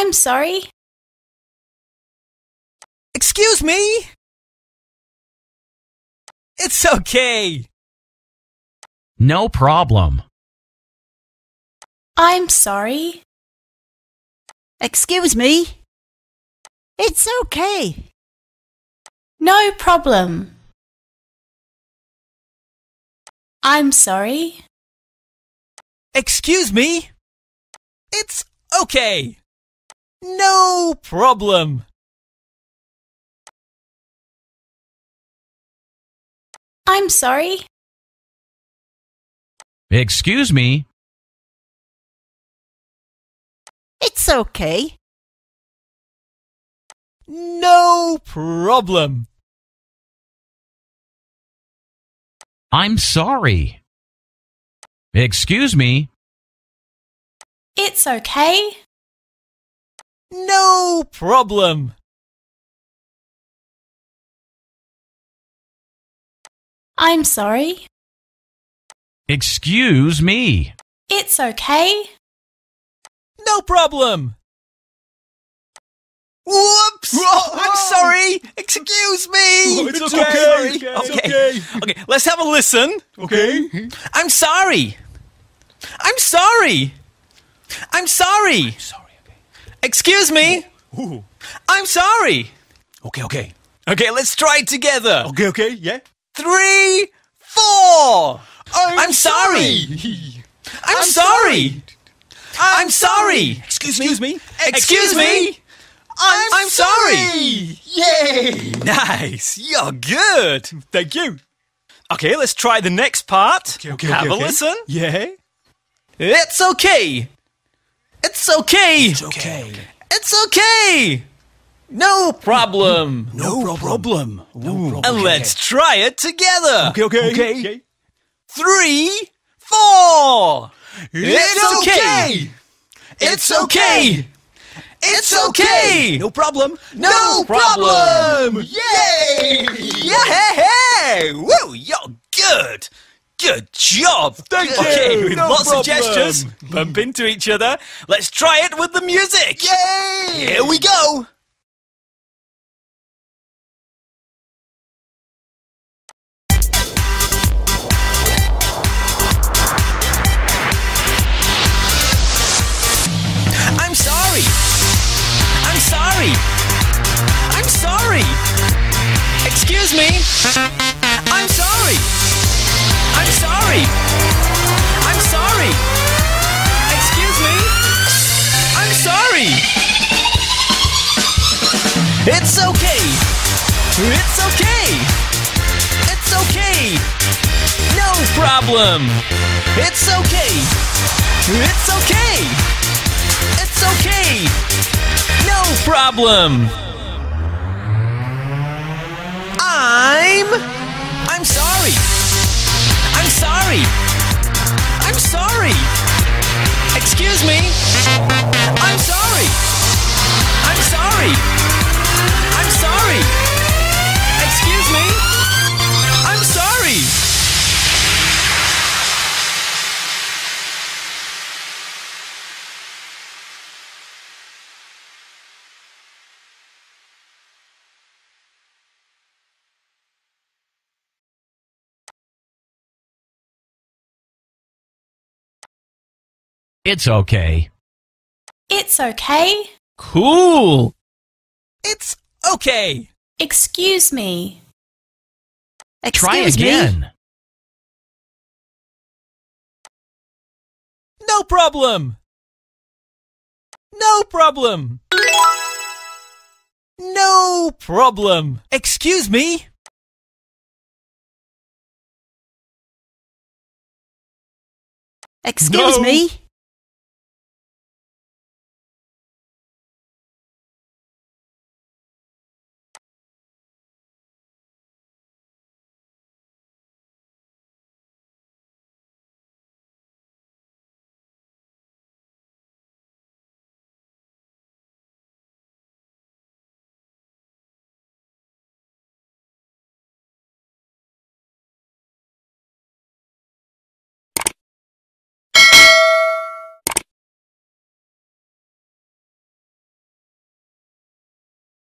I'm sorry. Excuse me? It's okay. No problem. I'm sorry. Excuse me. It's okay. No problem. I'm sorry. Excuse me? It's okay. No problem. I'm sorry. Excuse me. It's okay. No problem. I'm sorry. Excuse me. It's okay. No problem. I'm sorry. Excuse me. It's okay. No problem. Whoops! I'm sorry. Excuse me. Oh, it's I'm okay. sorry. It's okay. Okay, let's have a listen. Okay. I'm sorry. I'm sorry. I'm sorry. Sorry. Excuse me. Ooh. I'm sorry. Okay. Okay. Okay, let's try it together. Okay. Okay. Yeah. Three, four. I'm sorry. I'm sorry. I'm sorry. Excuse me. Excuse me. I'm, I'm sorry. Yay! Nice. You're good. Thank you. Okay, let's try the next part. Okay. Okay. Have okay, a okay. listen. Yeah. It's okay. It's okay. It's okay. It's okay. No problem. No, problem. No problem. And let's try it together. Okay. Okay. Okay. Three, four. It's It's okay. okay. It's okay. It's okay. No problem. No problem. Yay! Yeah! Hey, woo! You're good. Good job. Thank okay, you. with No lots of gestures, bump into each other. Let's try it with the music. Yay! Here we go. I'm sorry. I'm sorry. I'm sorry. Excuse me. It's okay. It's okay. It's okay. No problem. It's okay. It's okay. It's okay. No problem. I'm. I'm sorry. I'm sorry. I'm sorry. Excuse me. I'm sorry. I'm sorry. It's okay. It's okay. Cool. It's okay. Excuse me. Try Excuse me. again. No problem. No problem. No problem. Excuse me. Excuse No. me.